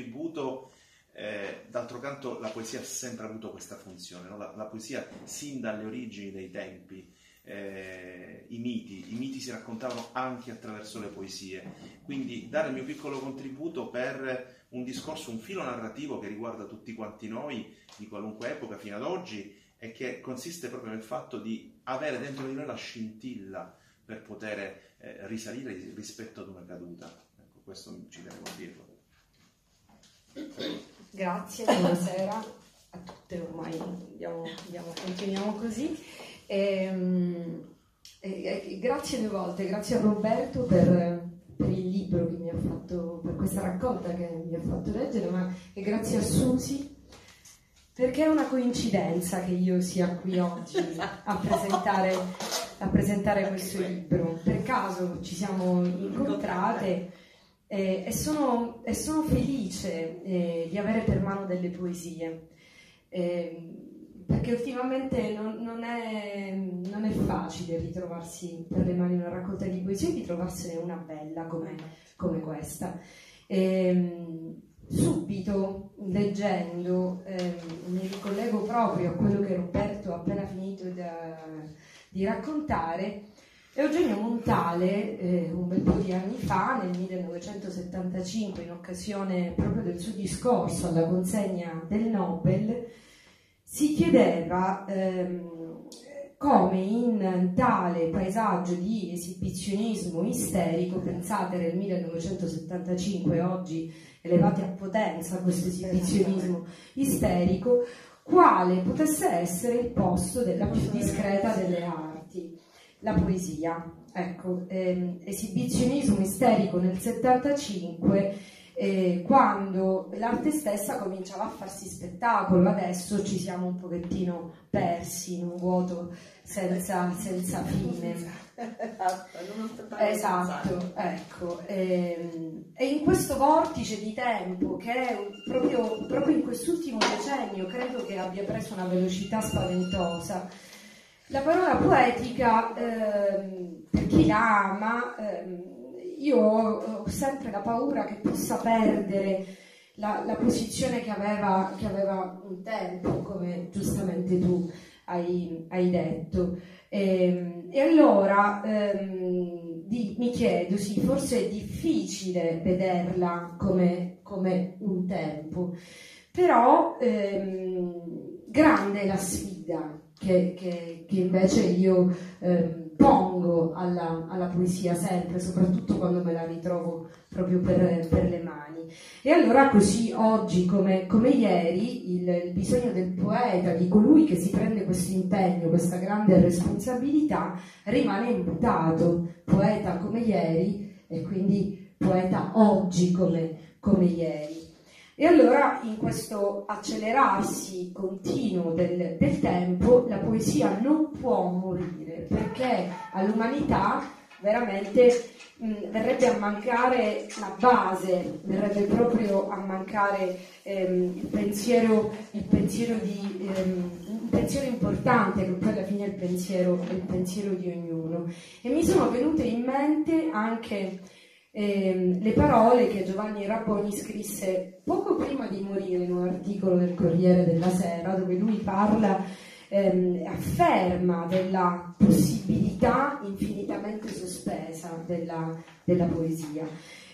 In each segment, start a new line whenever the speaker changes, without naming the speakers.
contributo, eh, d'altro canto la poesia ha sempre avuto questa funzione, no? la, la, poesia sin dalle origini dei tempi, eh, i miti, i miti si raccontavano anche attraverso le poesie, quindi dare il mio piccolo contributo per un discorso, un filo narrativo che riguarda tutti quanti noi di qualunque epoca fino ad oggi e che consiste proprio nel fatto di avere dentro di noi la scintilla per poter eh, risalire rispetto ad una caduta. Ecco, questo ci devo dirlo.
Grazie, buonasera a tutte, ormai andiamo, andiamo, continuiamo così. E, um, e, grazie due volte, grazie a Roberto per, per, il libro che mi ha fatto, per questa raccolta che mi ha fatto leggere, ma e grazie a Susi perché è una coincidenza che io sia qui oggi a presentare, a presentare questo libro. Per caso ci siamo incontrate eh, e, sono, e, sono, felice eh, di avere per mano delle poesie. Eh, perché ultimamente non, non, è, non, è, facile ritrovarsi per le mani una raccolta di poesie e di trovarsene una bella come, come questa. Ehm, subito leggendo, eh, mi ricollego proprio a quello che Roberto ha appena finito da, di raccontare, Eugenio Montale, eh, un bel po' di anni fa, nel 1975, in occasione proprio del suo discorso alla consegna del Nobel, si chiedeva ehm, come in tale paesaggio di esibizionismo isterico, pensate nel 1975, oggi elevati a potenza questo esibizionismo isterico, quale potesse essere il posto della più discreta delle arti, la poesia. Ecco, ehm, esibizionismo isterico nel 75 eh, quando l'arte stessa cominciava a farsi spettacolo, adesso ci siamo un pochettino persi in un vuoto senza, senza fine. Esatto, ecco. E, ehm, e, in questo vortice di tempo che è proprio, proprio in quest'ultimo decennio credo che abbia preso una velocità spaventosa, la parola poetica, eh, per chi la ama, eh, io ho, sempre la paura che possa perdere la, la posizione che aveva, che aveva, un tempo, come giustamente tu hai, hai detto. E, ehm, e allora ehm, di, mi chiedo, sì, forse è difficile vederla come, come un tempo, però ehm, grande la sfida che, che, che invece io ehm, pongo alla, alla, poesia sempre, soprattutto quando me la ritrovo proprio per, per le mani. E allora così oggi come, come ieri il, il, bisogno del poeta, di colui che si prende questo impegno, questa grande responsabilità, rimane imputato, poeta come ieri e quindi poeta oggi come, come ieri. E allora in questo accelerarsi continuo del, del, tempo la poesia non può morire perché all'umanità veramente mh, verrebbe a mancare la base, verrebbe proprio a mancare ehm, il, pensiero, il, pensiero di, ehm, un pensiero importante che poi alla fine è il pensiero, è il pensiero di ognuno. E mi sono venute in mente anche eh, le parole che Giovanni Rabboni scrisse poco prima di morire in un articolo del Corriere della Sera dove lui parla, ehm, afferma della possibilità infinitamente sospesa della, della poesia,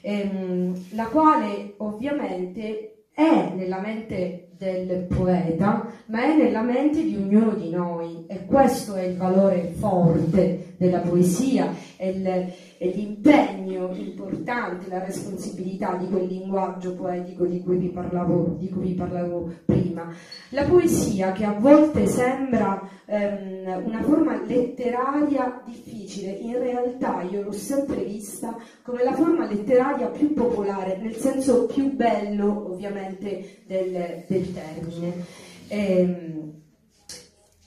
ehm, la quale ovviamente è nella mente del poeta, ma è nella mente di ognuno di noi. E questo è il valore forte della poesia, è, il, è l'impegno importante, la responsabilità di quel linguaggio poetico di cui vi parlavo, cui vi parlavo prima. La poesia che a volte sembra ehm, una forma letteraria difficile, in realtà io l'ho sempre vista come la forma letteraria più popolare, nel senso più bello ovviamente del, del termine. Ehm,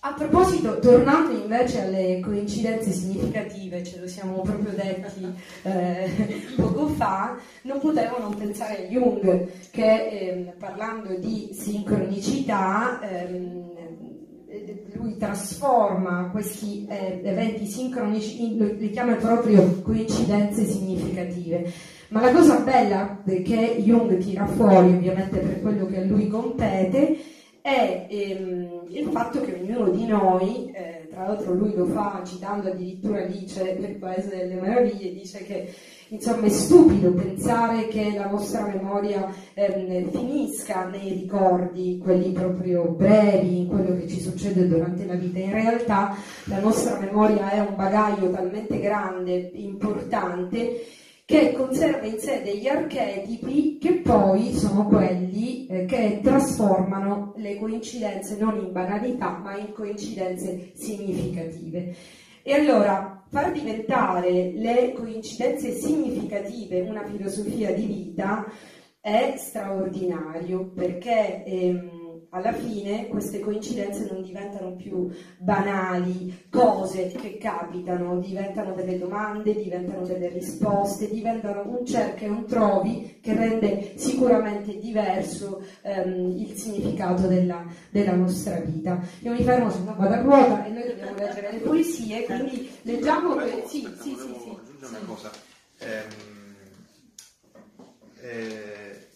a proposito, tornando invece alle coincidenze significative, ce lo siamo proprio detti eh, poco fa, non potevo non pensare a Jung che eh, parlando di sincronicità ehm, lui trasforma questi eh, eventi sincronici, in, li chiama proprio coincidenze significative. Ma la cosa bella che Jung tira fuori, ovviamente per quello che a lui compete, è ehm, il fatto che ognuno di noi, eh, tra l'altro lui lo fa citando addirittura Alice il Paese delle Meraviglie, dice che insomma è stupido pensare che la nostra memoria ehm, finisca nei ricordi, quelli proprio brevi, in quello che ci succede durante la vita. In realtà la nostra memoria è un bagaglio talmente grande, importante, che conserva in sé degli archetipi che poi sono quelli eh, che trasformano le coincidenze non in banalità ma in coincidenze significative. E allora far diventare le coincidenze significative una filosofia di vita è straordinario perché ehm, alla fine queste coincidenze non diventano più banali, cose che capitano, diventano delle domande, diventano delle risposte, diventano un cerca e un trovi che rende sicuramente diverso ehm, il significato della, della, nostra vita. Io mi fermo, se no vado a ruota e noi dobbiamo leggere le poesie, quindi leggiamo...
Volevo,
sì,
sì, sì, sì, una cosa. Ehm, eh,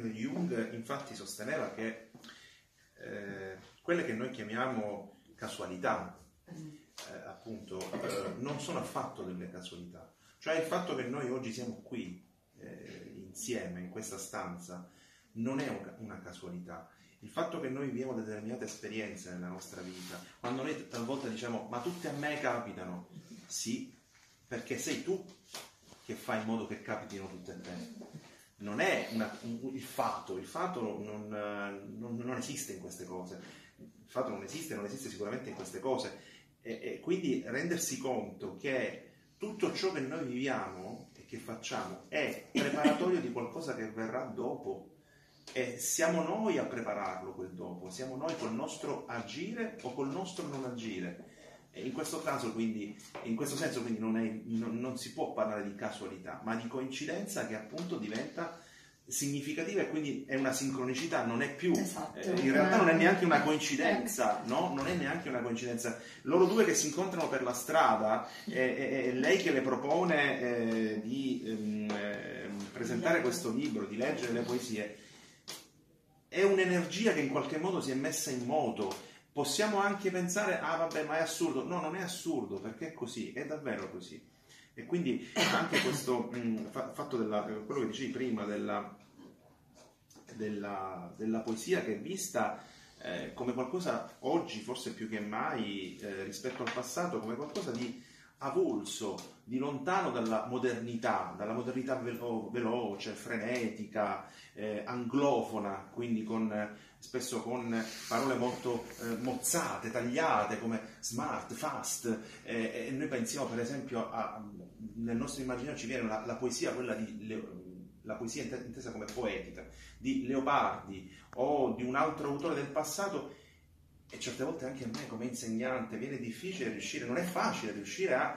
Jung infatti sosteneva che eh, quelle che noi chiamiamo casualità, eh, appunto, eh, non sono affatto delle casualità. Cioè il fatto che noi oggi siamo qui eh, insieme in questa stanza non è un, una casualità. Il fatto che noi viviamo determinate esperienze nella nostra vita, quando noi talvolta diciamo ma tutte a me capitano, sì, perché sei tu che fai in modo che capitino tutte a te non è una, un, il fatto, il fatto non, non, non, esiste in queste cose, il fatto non esiste, non esiste sicuramente in queste cose. E, e quindi rendersi conto che tutto ciò che noi viviamo e che facciamo è preparatorio di qualcosa che verrà dopo. E siamo noi a prepararlo quel dopo, siamo noi col nostro agire o col nostro non agire. In questo caso, quindi, in questo senso, quindi non, è, non, non, si può parlare di casualità, ma di coincidenza che appunto diventa significativa e quindi è una sincronicità, non è più, esatto. eh, in realtà non è neanche una coincidenza, no? Non è neanche una coincidenza. Loro due che si incontrano per la strada, e lei che le propone eh, di ehm, eh, presentare questo libro, di leggere le poesie, è un'energia che in qualche modo si è messa in moto Possiamo anche pensare, ah vabbè, ma è assurdo. No, non è assurdo, perché è così, è davvero così. E quindi anche questo mh, mm, fatto della, quello che dicevi prima della, della, della poesia che è vista eh, come qualcosa oggi, forse più che mai eh, rispetto al passato, come qualcosa di avulso, di lontano dalla modernità, dalla modernità velo- veloce, frenetica, eh, anglofona, quindi con spesso con parole molto eh, mozzate, tagliate come smart, fast eh, e noi pensiamo per esempio a, nel nostro immaginario ci viene la, la poesia, quella di Leo, la poesia intesa come poetica, di Leopardi o di un altro autore del passato e certe volte anche a me come insegnante viene difficile riuscire, non è facile riuscire a,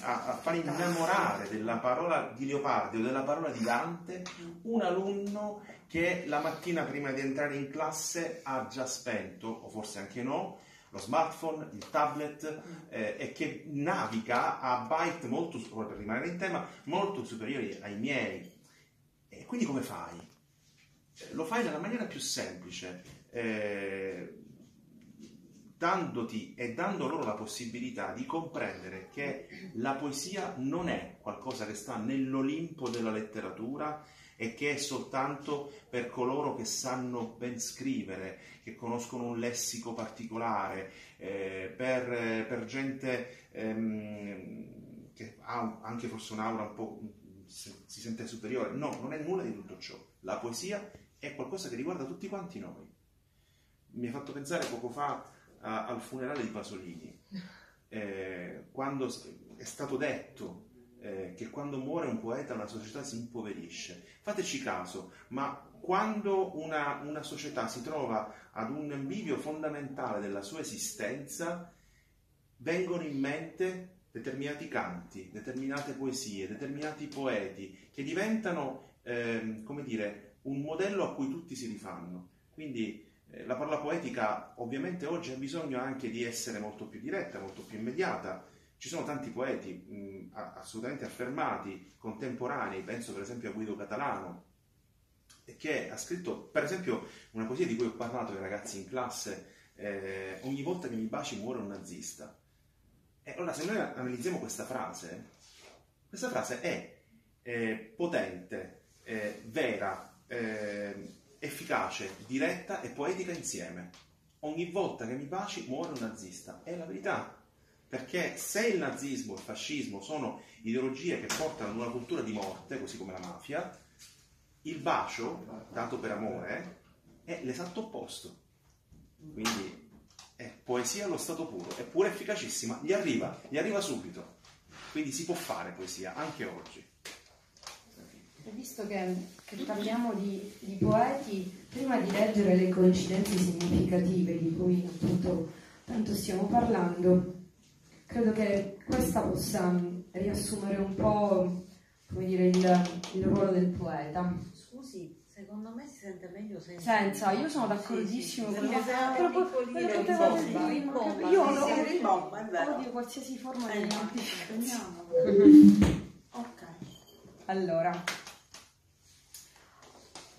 a, a far innamorare della parola di Leopardi o della parola di Dante un alunno che la mattina prima di entrare in classe ha già spento, o forse anche no, lo smartphone, il tablet eh, e che naviga a byte molto, per rimanere in tema, molto superiori ai miei. E quindi come fai? Lo fai nella maniera più semplice. Eh, dandoti e dando loro la possibilità di comprendere che la poesia non è qualcosa che sta nell'Olimpo della letteratura e che è soltanto per coloro che sanno ben scrivere, che conoscono un lessico particolare, eh, per, per, gente ehm, che ha anche forse un'aura un po' si sente superiore. No, non è nulla di tutto ciò. La poesia è qualcosa che riguarda tutti quanti noi. Mi ha fatto pensare poco fa a, al funerale di Pasolini, eh, quando è stato detto eh, che quando muore un poeta la società si impoverisce. Fateci caso, ma quando una, una società si trova ad un bivio fondamentale della sua esistenza, vengono in mente determinati canti, determinate poesie, determinati poeti che diventano, eh, come dire, un modello a cui tutti si rifanno. Quindi la parola poetica ovviamente oggi ha bisogno anche di essere molto più diretta, molto più immediata, Ci sono tanti poeti mh, assolutamente affermati, contemporanei, penso per esempio a Guido Catalano, che ha scritto, per esempio, una poesia di cui ho parlato ai ragazzi in classe, eh, ogni volta che mi baci muore un nazista. E allora se noi analizziamo questa frase, questa frase è eh, potente, eh, vera, eh, efficace, diretta e poetica insieme. Ogni volta che mi baci muore un nazista. È la verità. Perché se il nazismo e il fascismo sono ideologie che portano ad una cultura di morte, così come la mafia, il bacio, dato per amore, è l'esatto opposto. Quindi è poesia allo stato puro, è pure efficacissima, gli arriva, gli arriva subito. Quindi si può fare poesia anche oggi.
Visto che, che parliamo di, di, poeti, prima di leggere le coincidenze significative di cui appunto tanto stiamo parlando, credo che questa possa riassumere un po' come dire, il, il ruolo del poeta.
Scusi, secondo me si sente meglio senza.
Senza, io sono d'accordissimo
sì, sì,
con
te.
Io odio qualsiasi forma di
Prendiamo. Ok.
Allora,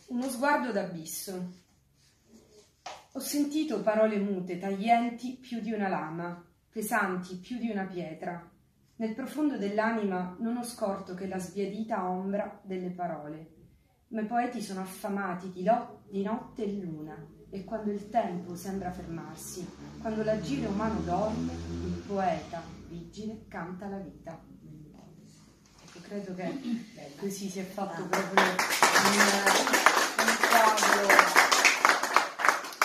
uno sguardo d'abisso. Ho sentito parole mute, taglienti più di una lama, pesanti più di una pietra. Nel profondo dell'anima non ho scorto che la sbiadita ombra delle parole. Ma i poeti sono affamati di, lo- di notte e luna, e quando il tempo sembra fermarsi, quando l'agire umano dorme, il poeta vigile canta la vita. Ecco, credo che così si è fatto proprio un.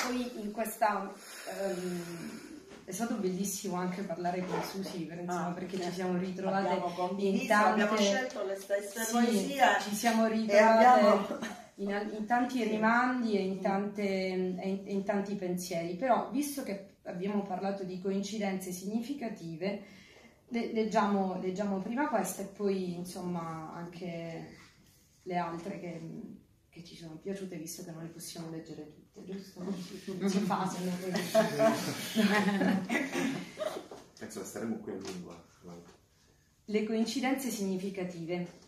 Poi in questa... Um, è stato bellissimo anche parlare con Susi per, insomma, ah, perché ci siamo ritrovate in tante
abbiamo scelto le stesse sì, poesie.
ci siamo ritrovate abbiamo... in, in, tanti rimandi e in, tante, e in, tanti pensieri. Però visto che abbiamo parlato di coincidenze significative leggiamo, leggiamo prima questa e poi insomma anche le altre che che ci sono piaciute visto che non le possiamo leggere tutte, giusto? Non si fa se non
Penso che staremo qui a lungo.
Le coincidenze significative.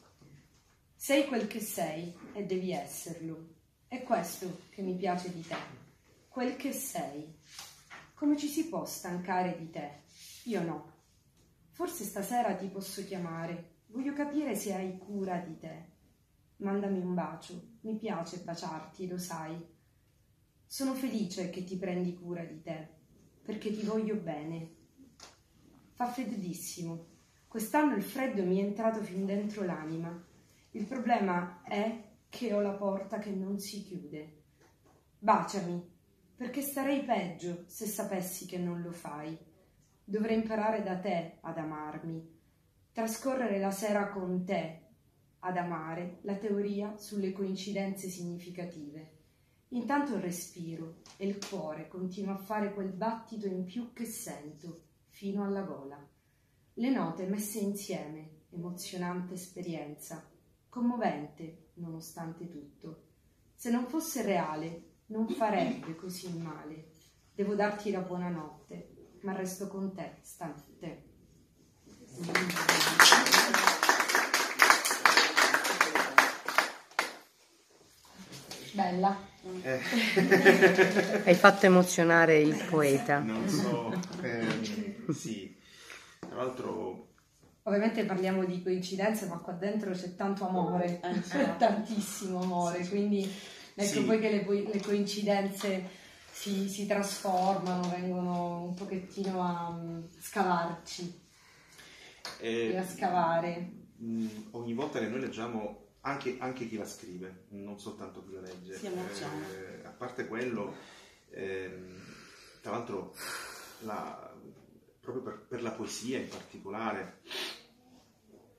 Sei quel che sei e devi esserlo. È questo che mi piace di te. Quel che sei. Come ci si può stancare di te? Io no. Forse stasera ti posso chiamare. Voglio capire se hai cura di te Mandami un bacio, mi piace baciarti, lo sai. Sono felice che ti prendi cura di te, perché ti voglio bene. Fa freddissimo. Quest'anno il freddo mi è entrato fin dentro l'anima. Il problema è che ho la porta che non si chiude. Baciami, perché starei peggio se sapessi che non lo fai. Dovrei imparare da te ad amarmi, trascorrere la sera con te ad amare la teoria sulle coincidenze significative. Intanto respiro e il cuore continua a fare quel battito in più che sento, fino alla gola. Le note messe insieme, emozionante esperienza, commovente nonostante tutto. Se non fosse reale, non farebbe così male. Devo darti la buonanotte, ma resto con te stanotte. Bella.
Eh. Hai fatto emozionare il poeta.
Non so, eh, sì. Tra l'altro...
Ovviamente parliamo di coincidenze, ma qua dentro c'è tanto amore, eh, c'è tantissimo amore, sì. quindi ecco sì. poi che le, le coincidenze si, si, trasformano, vengono un pochettino a um, scavarci eh, e a scavare.
Mh, ogni volta che noi leggiamo anche, anche, chi la scrive, non soltanto chi la legge.
Eh,
a parte quello, ehm, tra l'altro, la, proprio per, per, la poesia in particolare,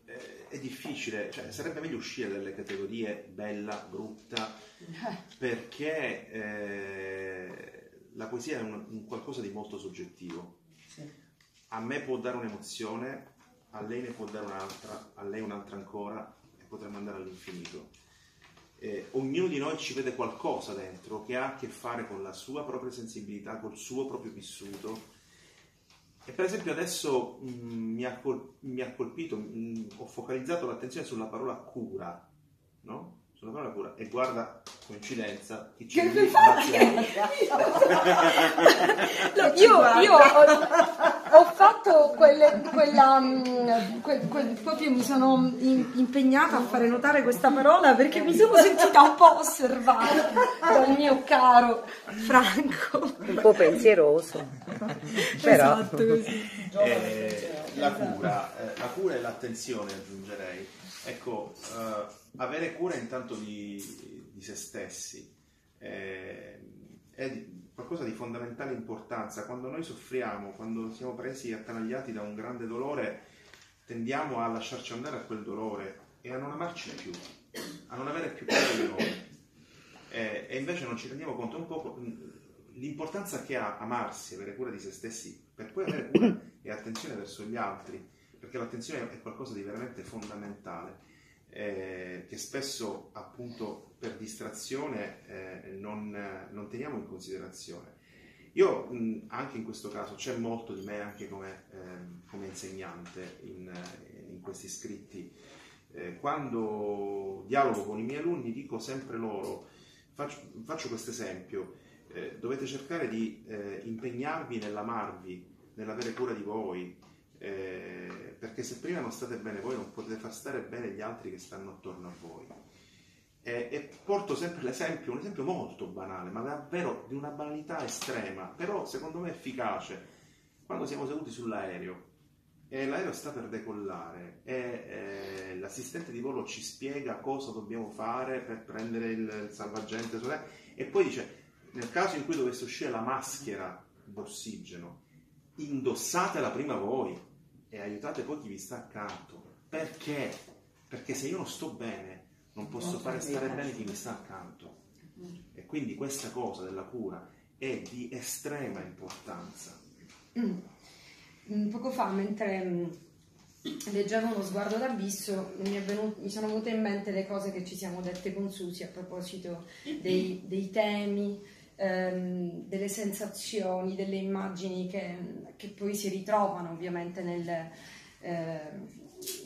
eh, è difficile, cioè, sarebbe meglio uscire dalle categorie bella, brutta, perché eh, la poesia è un, un, qualcosa di molto soggettivo. Sì. A me può dare un'emozione, a lei ne può dare un'altra, a lei un'altra ancora, potremmo andare all'infinito. Eh, ognuno di noi ci vede qualcosa dentro che ha a che fare con la sua propria sensibilità, col suo proprio vissuto E per esempio adesso mh, mi, ha col- mi ha colpito, mh, ho focalizzato l'attenzione sulla parola cura, no? Sulla parola cura. E guarda, coincidenza, chi c'è
Che. No, io, io ho, ho fatto quelle, quella, mm, quel- quel- proprio mi sono in- impegnata a fare notare questa parola perché mi sono sentita un po' osservata dal mio caro Franco.
Un po' pensieroso. Però
Esatto, così.
Eh, la cura, eh, la cura e l'attenzione aggiungerei. Ecco, eh, avere cura intanto di, di se stessi eh, è qualcosa di fondamentale importanza. Quando noi soffriamo, quando siamo presi attanagliati da un grande dolore, tendiamo a lasciarci andare a quel dolore e a non amarci più, a non avere più cura di noi. Eh, e invece non ci rendiamo conto un po' l'importanza che ha amarsi, avere cura di se stessi, per poi avere cura e attenzione verso gli altri, perché l'attenzione è qualcosa di veramente fondamentale, eh, che spesso appunto per distrazione eh, non, eh, non teniamo in considerazione. Io mh, anche in questo caso c'è molto di me anche come, ehm, come insegnante in, eh, in questi scritti. Eh, quando dialogo con i miei alunni dico sempre loro, faccio, faccio questo esempio, eh, dovete cercare di eh, impegnarvi nell'amarvi, nell'avere cura di voi, eh, perché se prima non state bene voi non potete far stare bene gli altri che stanno attorno a voi. E, e porto sempre l'esempio, un esempio molto banale, ma davvero di una banalità estrema, però secondo me efficace. Quando siamo seduti sull'aereo e l'aereo sta per decollare e eh, l'assistente di volo ci spiega cosa dobbiamo fare per prendere il, salvagente e poi dice nel caso in cui dovesse uscire la maschera d'ossigeno, indossatela prima voi e aiutate poi chi vi sta accanto. Perché? Perché se io non sto bene, non posso fare stare bene chi mi sta accanto. E quindi questa cosa della cura è di estrema importanza.
Mm, Poco fa, mentre mm, leggevo uno sguardo d'abisso, mi, è venuto- mi sono venute in mente le cose che ci siamo dette con Susi a proposito dei, dei temi, ehm, delle sensazioni, delle immagini che, che poi si ritrovano ovviamente nel, ehm,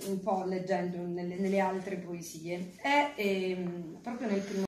un po' leggendo nelle, nelle altre poesie. E ehm, proprio nel primo